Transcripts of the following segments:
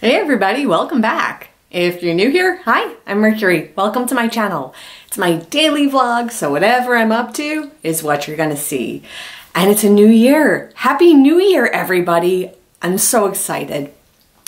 Hey everybody, welcome back. If you're new here, hi, I'm Mercury. Welcome to my channel. It's my daily vlog, so whatever I'm up to is what you're gonna see. And it's a new year. Happy New Year, everybody. I'm so excited.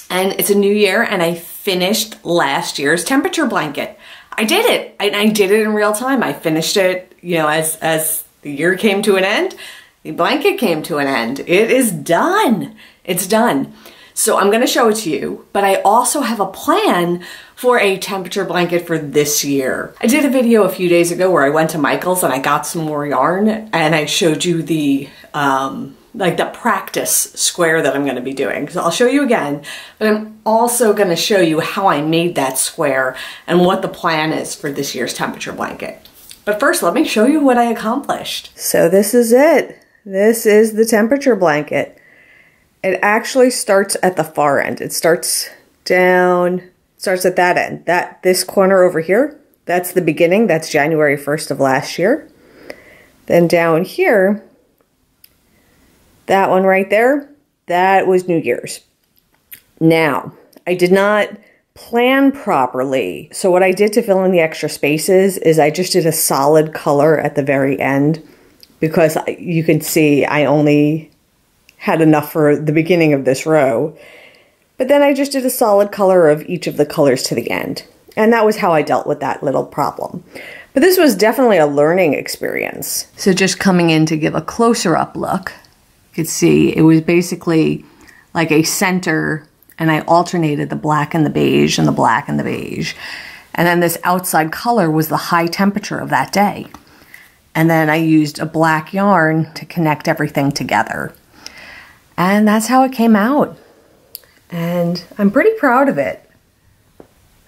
And it's a new year and I finished last year's temperature blanket. I did it. I, I did it in real time. I finished it, you know, as, as the year came to an end, the blanket came to an end. It is done. It's done. So I'm going to show it to you, but I also have a plan for a temperature blanket for this year. I did a video a few days ago where I went to Michael's and I got some more yarn and I showed you the, um, like the practice square that I'm going to be doing. So I'll show you again, but I'm also going to show you how I made that square and what the plan is for this year's temperature blanket. But first, let me show you what I accomplished. So this is it. This is the temperature blanket. It actually starts at the far end. It starts down, starts at that end. That This corner over here, that's the beginning. That's January 1st of last year. Then down here, that one right there, that was New Year's. Now, I did not plan properly. So what I did to fill in the extra spaces is I just did a solid color at the very end because you can see I only had enough for the beginning of this row. But then I just did a solid color of each of the colors to the end. And that was how I dealt with that little problem. But this was definitely a learning experience. So just coming in to give a closer up look, you could see it was basically like a center and I alternated the black and the beige and the black and the beige. And then this outside color was the high temperature of that day. And then I used a black yarn to connect everything together. And that's how it came out. And I'm pretty proud of it.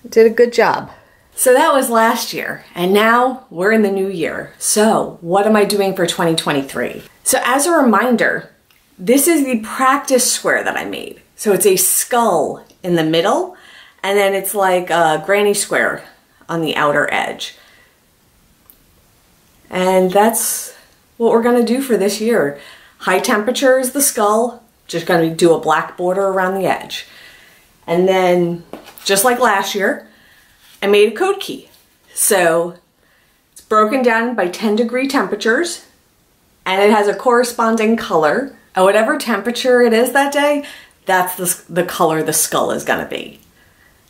did a good job. So that was last year, and now we're in the new year. So, what am I doing for 2023? So, as a reminder, this is the practice square that I made. So, it's a skull in the middle, and then it's like a granny square on the outer edge. And that's what we're gonna do for this year. High temperature is the skull, just to do a black border around the edge. And then, just like last year, I made a code key. So it's broken down by 10 degree temperatures and it has a corresponding color. At whatever temperature it is that day, that's the, the color the skull is to be.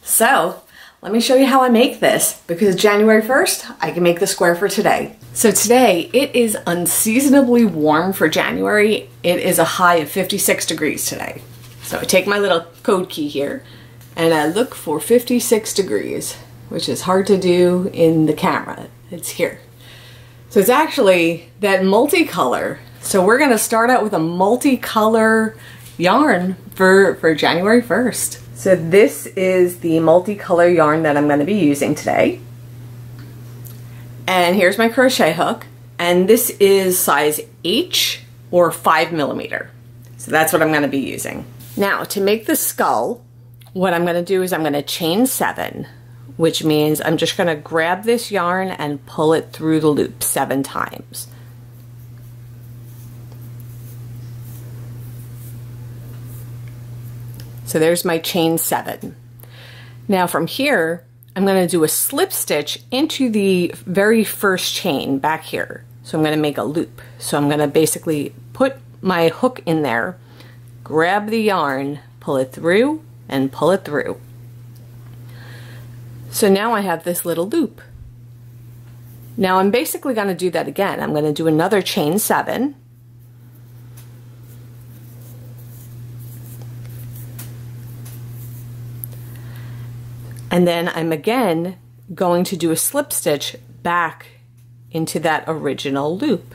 So let me show you how I make this because January 1st, I can make the square for today. So today, it is unseasonably warm for January. It is a high of 56 degrees today. So I take my little code key here and I look for 56 degrees, which is hard to do in the camera. It's here. So it's actually that multicolor. So we're gonna start out with a multicolor yarn for, for January 1st. So this is the multicolor yarn that I'm going to be using today. And here's my crochet hook. And this is size H or 5 millimeter. So that's what I'm going to be using. Now to make the skull, what I'm going to do is I'm going to chain 7, which means I'm just going to grab this yarn and pull it through the loop 7 times. So there's my chain seven. Now from here, I'm going to do a slip stitch into the very first chain back here. So I'm going to make a loop. So I'm going to basically put my hook in there, grab the yarn, pull it through, and pull it through. So now I have this little loop. Now I'm basically going to do that again. I'm going to do another chain seven, And then I'm again going to do a slip stitch back into that original loop.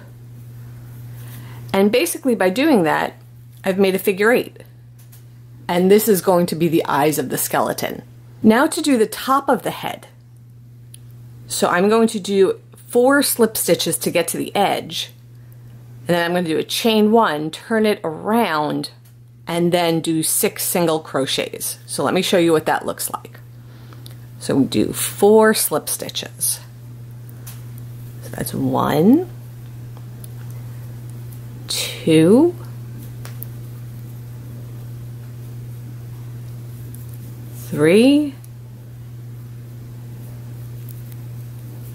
And basically by doing that, I've made a figure eight. And this is going to be the eyes of the skeleton. Now to do the top of the head. So I'm going to do four slip stitches to get to the edge. And then I'm going to do a chain one, turn it around, and then do six single crochets. So let me show you what that looks like. So we do four slip stitches. So that's one, two, three,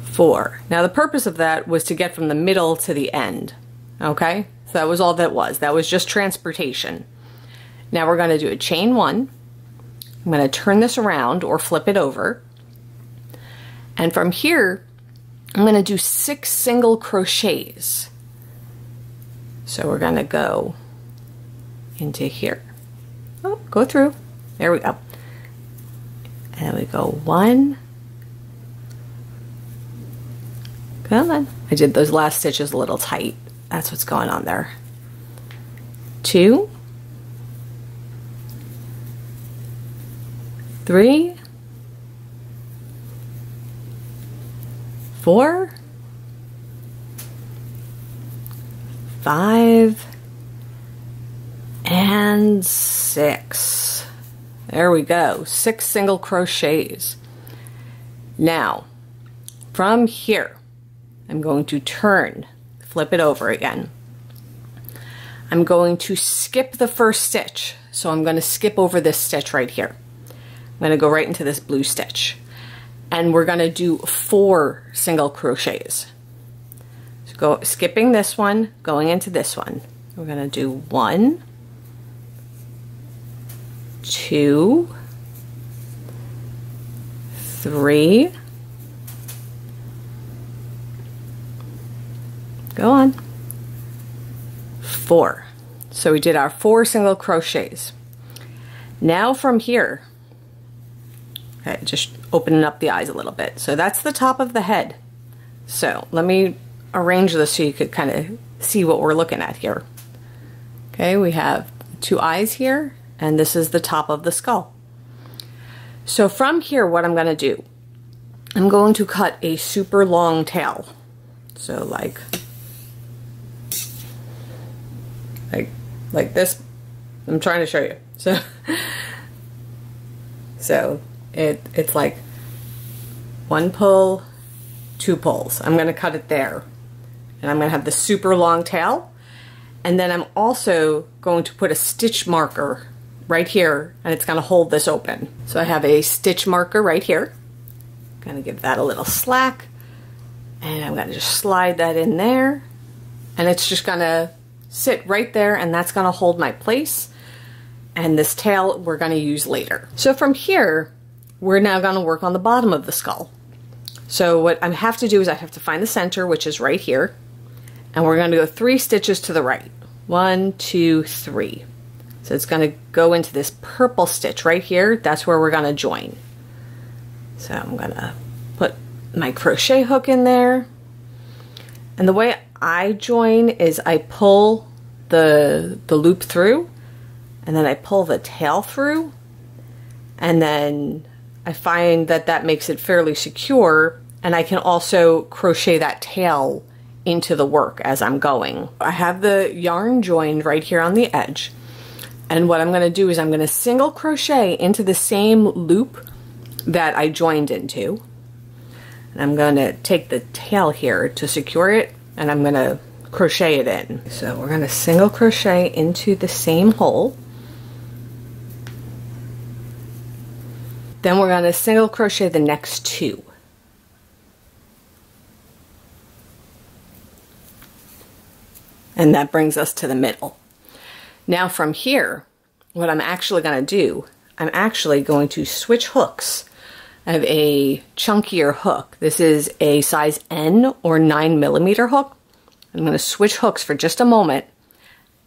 four. Now the purpose of that was to get from the middle to the end. Okay, so that was all that was. That was just transportation. Now we're going to do a chain one. I'm going to turn this around or flip it over. And from here, I'm going to do six single crochets. So we're going to go into here. Oh, go through. There we go. And we go one. Come on. I did those last stitches a little tight. That's what's going on there. Two. Three. Four. Five. And six. There we go. Six single crochets. Now, from here, I'm going to turn, flip it over again. I'm going to skip the first stitch. So I'm going to skip over this stitch right here. I'm to go right into this blue stitch. And we're going to do four single crochets. So go skipping this one, going into this one. We're going to do one, two, three, go on, four. So we did our four single crochets. Now from here, okay, just opening up the eyes a little bit. So that's the top of the head. So let me arrange this so you could kind of see what we're looking at here. Okay, we have two eyes here and this is the top of the skull. So from here, what I'm going to do, I'm going to cut a super long tail. So like, like, like this. I'm trying to show you. So, so it it's like one pull, two pulls. I'm going to cut it there, and I'm going to have the super long tail, and then I'm also going to put a stitch marker right here and it's going to hold this open. So I have a stitch marker right here. I'm Going to give that a little slack and I'm to just slide that in there and it's just going to sit right there and that's going to hold my place and this tail we're going to use later. So from here we're now going to work on the bottom of the skull. So what I have to do is I have to find the center which is right here and we're going to go three stitches to the right. One, two, three. So it's going to go into this purple stitch right here. That's where we're going to join. So I'm going to put my crochet hook in there. And the way I join is I pull the, the loop through and then I pull the tail through and then I find that that makes it fairly secure and I can also crochet that tail into the work as I'm going. I have the yarn joined right here on the edge and what I'm going to do is I'm going to single crochet into the same loop that I joined into. And I'm going to take the tail here to secure it and I'm going to crochet it in. So we're going to single crochet into the same hole. Then we're going to single crochet the next two. And that brings us to the middle. Now from here, what I'm actually going to do, I'm actually going to switch hooks. I have a chunkier hook. This is a size N or 9 millimeter hook. I'm going to switch hooks for just a moment.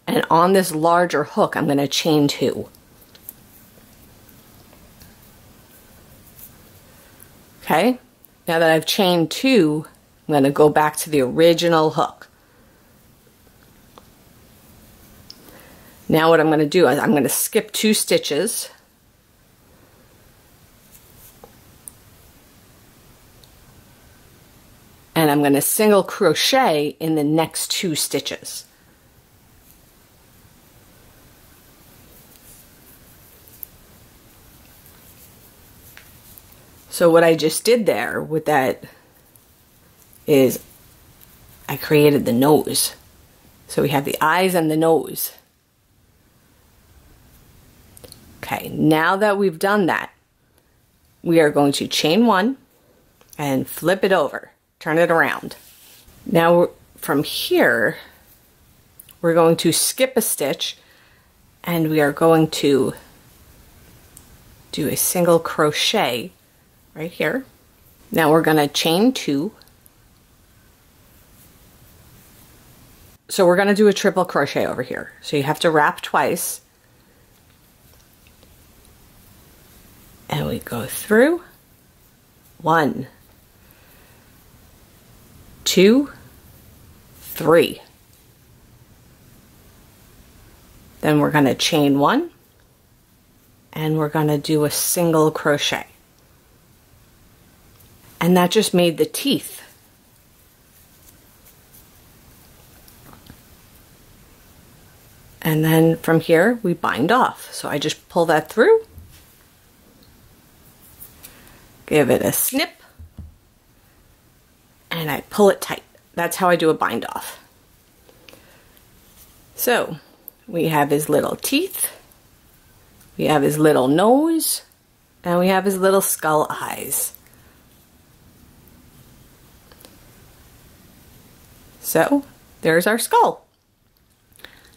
And on this larger hook, I'm going to chain two. Okay, now that I've chained two, I'm going to go back to the original hook. Now what I'm going to do is I'm going to skip two stitches. And I'm going to single crochet in the next two stitches. So what I just did there with that is I created the nose. So we have the eyes and the nose. Okay, now that we've done that, we are going to chain one and flip it over, turn it around. Now from here, we're going to skip a stitch and we are going to do a single crochet right here. Now we're going to chain two. So we're going to do a triple crochet over here. So you have to wrap twice. And we go through. One, two, three. Then we're going to chain one and we're going to do a single crochet. And that just made the teeth. And then from here, we bind off. So I just pull that through, give it a snip, and I pull it tight. That's how I do a bind off. So we have his little teeth, we have his little nose, and we have his little skull eyes. So there's our skull.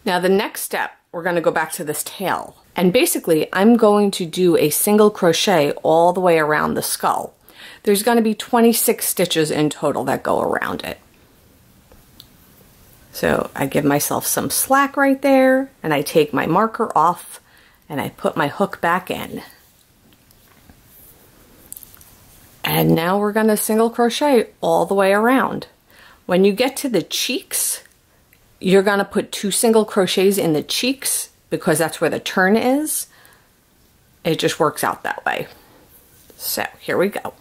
Now the next step, we're going to go back to this tail. And basically, I'm going to do a single crochet all the way around the skull. There's going to be 26 stitches in total that go around it. So I give myself some slack right there and I take my marker off and I put my hook back in. And now we're going to single crochet all the way around. When you get to the cheeks, you're to put two single crochets in the cheeks because that's where the turn is. It just works out that way. So here we go.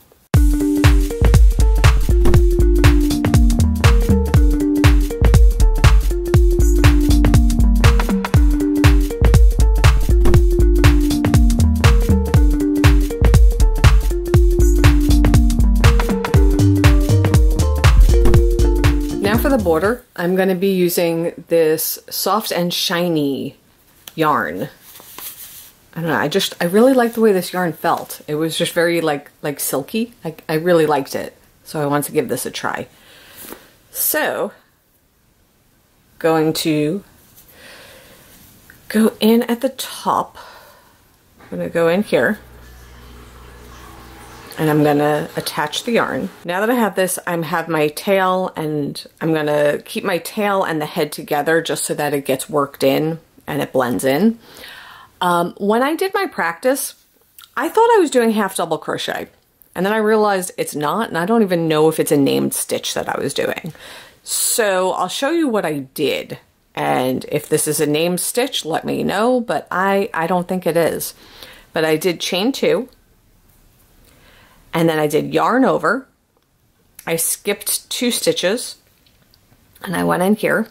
Border, I'm going to be using this soft and shiny yarn. I don't know, I just, I really like the way this yarn felt. It was just very like, like silky. I, I really liked it. So I want to give this a try. So, going to go in at the top. I'm going to go in here and I'm gonna attach the yarn. Now that I have this, I have my tail and I'm gonna keep my tail and the head together just so that it gets worked in and it blends in. Um, when I did my practice, I thought I was doing half double crochet and then I realized it's not and I don't even know if it's a named stitch that I was doing. So I'll show you what I did and if this is a named stitch, let me know, but I, I don't think it is. But I did chain two and then I did yarn over. I skipped two stitches and I went in here.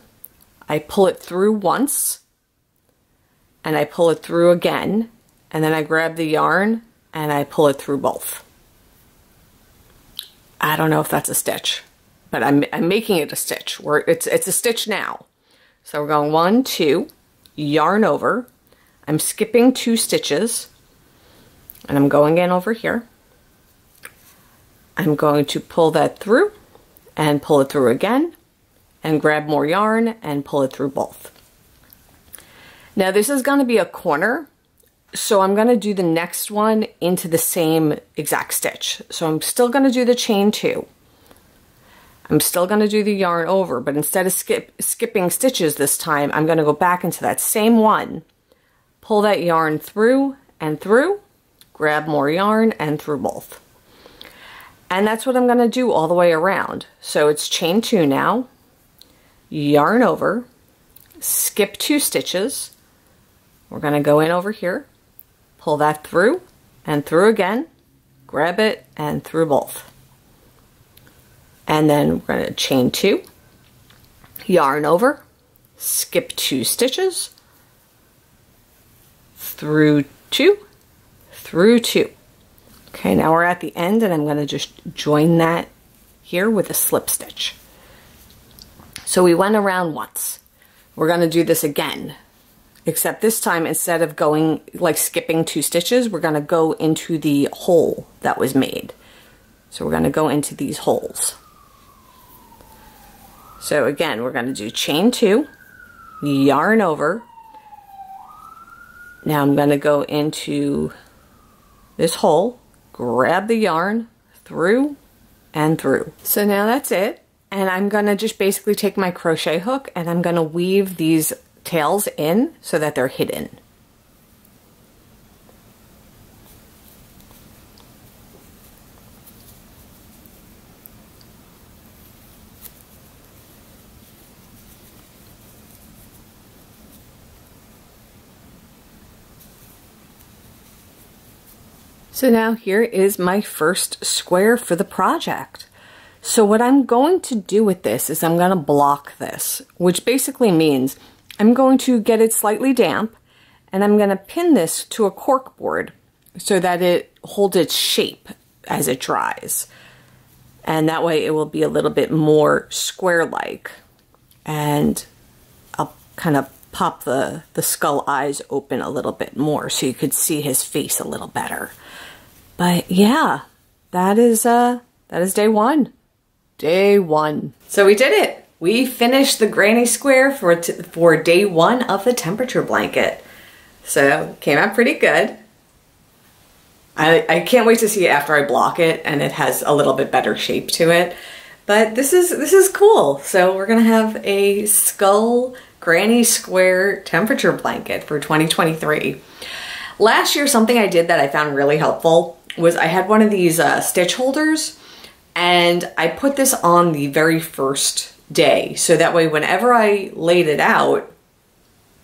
I pull it through once and I pull it through again and then I grab the yarn and I pull it through both. I don't know if that's a stitch, but I'm, I'm making it a stitch. Where it's, it's a stitch now. So we're going one, two, yarn over. I'm skipping two stitches and I'm going in over here. I'm going to pull that through and pull it through again and grab more yarn and pull it through both. Now this is going to be a corner, so I'm going to do the next one into the same exact stitch. So I'm still going to do the chain two. I'm still going to do the yarn over, but instead of skip, skipping stitches this time, I'm going to go back into that same one, pull that yarn through and through, grab more yarn and through both. And that's what I'm going to do all the way around. So it's chain two now, yarn over, skip two stitches. We're going to go in over here, pull that through and through again, grab it and through both. And then we're going to chain two, yarn over, skip two stitches, through two, through two. Okay, now we're at the end and I'm going to just join that here with a slip stitch. So we went around once. We're going to do this again. except this time instead of going like skipping two stitches, we're gonna go into the hole that was made. So we're gonna go into these holes. So again, we're gonna do chain two, yarn over. Now I'm gonna go into this hole, grab the yarn through and through. So now that's it. And I'm gonna just basically take my crochet hook and I'm gonna weave these tails in so that they're hidden. So now here is my first square for the project. So what I'm going to do with this is I'm going to block this, which basically means I'm going to get it slightly damp and I'm going to pin this to a cork board so that it holds its shape as it dries. And that way it will be a little bit more square-like. And I'll kind of pop the, the skull eyes open a little bit more so you could see his face a little better. But yeah, that is uh that is day one. Day one. So we did it we finished the granny square for, for day one of the temperature blanket. So came out pretty good. I, I can't wait to see it after I block it and it has a little bit better shape to it. But this is this is cool. So we're gonna have a skull granny square temperature blanket for 2023. Last year, something I did that I found really helpful was I had one of these uh, stitch holders and I put this on the very first day. So that way, whenever I laid it out,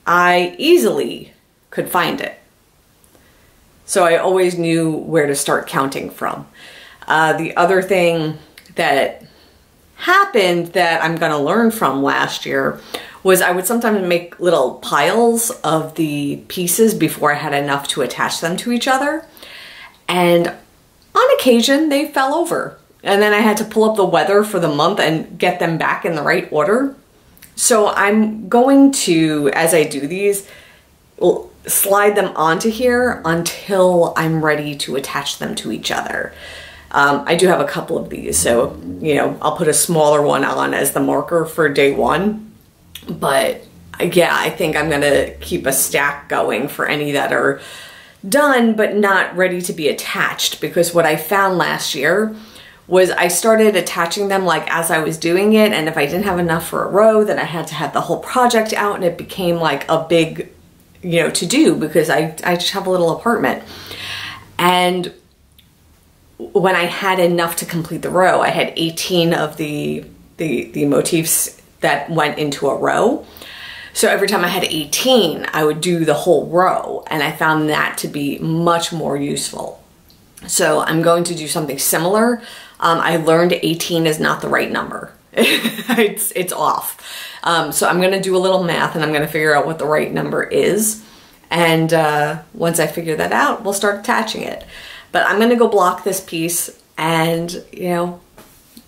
I easily could find it. So I always knew where to start counting from. Uh, the other thing that happened that I'm going to learn from last year was I would sometimes make little piles of the pieces before I had enough to attach them to each other. And on occasion, they fell over and then I had to pull up the weather for the month and get them back in the right order. So I'm going to, as I do these, slide them onto here until I'm ready to attach them to each other. Um, I do have a couple of these, so, you know, I'll put a smaller one on as the marker for day one. But yeah, I think I'm gonna keep a stack going for any that are done but not ready to be attached. Because what I found last year was I started attaching them like as I was doing it and if I didn't have enough for a row then I had to have the whole project out and it became like a big you know to do because I, I just have a little apartment. And when I had enough to complete the row I had 18 of the the, the motifs that went into a row so every time I had 18 I would do the whole row and I found that to be much more useful so I'm going to do something similar um, I learned 18 is not the right number. it's, it's off. Um, so I'm gonna do a little math and I'm gonna figure out what the right number is. And uh, once I figure that out, we'll start attaching it. But I'm gonna go block this piece and, you know,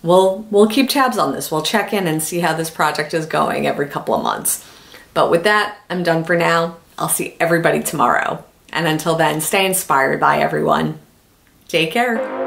we'll, we'll keep tabs on this. We'll check in and see how this project is going every couple of months. But with that, I'm done for now. I'll see everybody tomorrow. And until then, stay inspired by everyone. Take care.